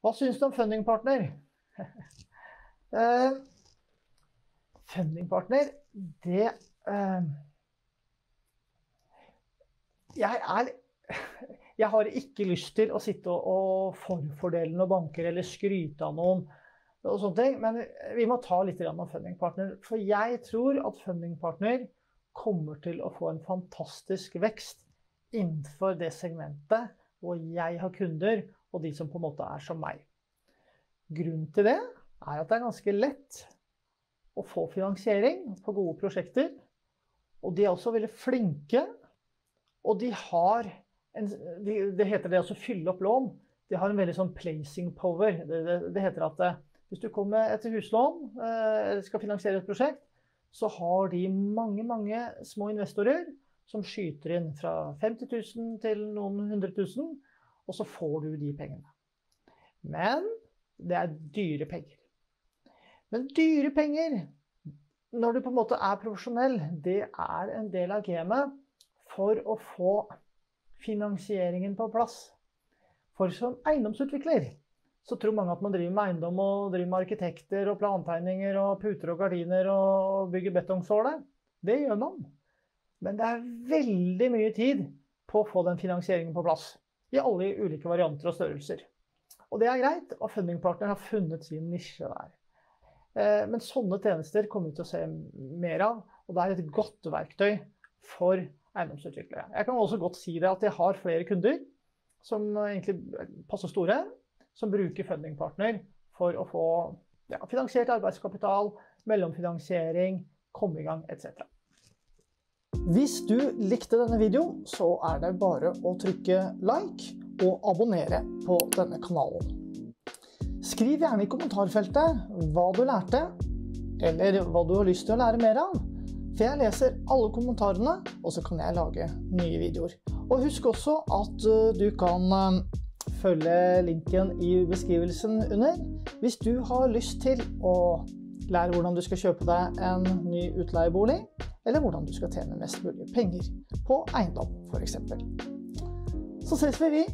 Hva syns du om fundingpartner? uh, fundingpartner, det uh, jeg, er, jeg har ikke lyst til å sitte og forfordele noen banker eller skryte av noen. og sånne ting, Men vi må ta litt om fundingpartner. For jeg tror at fundingpartner kommer til å få en fantastisk vekst innenfor det segmentet hvor jeg har kunder, og de som på en måte er som meg. Grunnen til det er at det er ganske lett å få finansiering på gode prosjekter. Og de er også veldig flinke og de har en, de, Det heter det å fylle opp lån. De har en veldig sånn placing power. Det, det, det heter at eh, hvis du kommer etter huslån eh, skal finansiere et prosjekt, så har de mange, mange små investorer som skyter inn fra 50 000 til noen hundre tusen, og så får du de pengene. Men det er dyre penger. Men dyre penger, når du på en måte er profesjonell, det er en del av gamet for å få finansieringen på plass. For som eiendomsutvikler så tror mange at man driver med eiendom og driver med arkitekter og plantegninger og puter og gardiner og bygger betongsåle. Det gjør man. Men det er veldig mye tid på å få den finansieringen på plass. I alle ulike varianter og størrelser. Og det er greit, og Fundingpartner har funnet sin nisje der. Eh, men sånne tjenester kommer vi til å se mer av, og det er et godt verktøy for eiendomsutviklere. Jeg kan også godt si det at jeg har flere kunder som egentlig passer store, som bruker fundingpartner for å få ja, finansiert arbeidskapital, mellomfinansiering, komme i gang etc. Hvis du likte denne videoen, så er det bare å trykke like og abonnere på denne kanalen. Skriv gjerne i kommentarfeltet hva du lærte, eller hva du har lyst til å lære mer av. For jeg leser alle kommentarene, og så kan jeg lage nye videoer. Og husk også at eh, du kan eh, følge linken i beskrivelsen under hvis du har lyst til å lære hvordan du skal kjøpe deg en ny utleiebolig, eller hvordan du skal tjene mest mulig penger på eiendom, f.eks. Så ses vi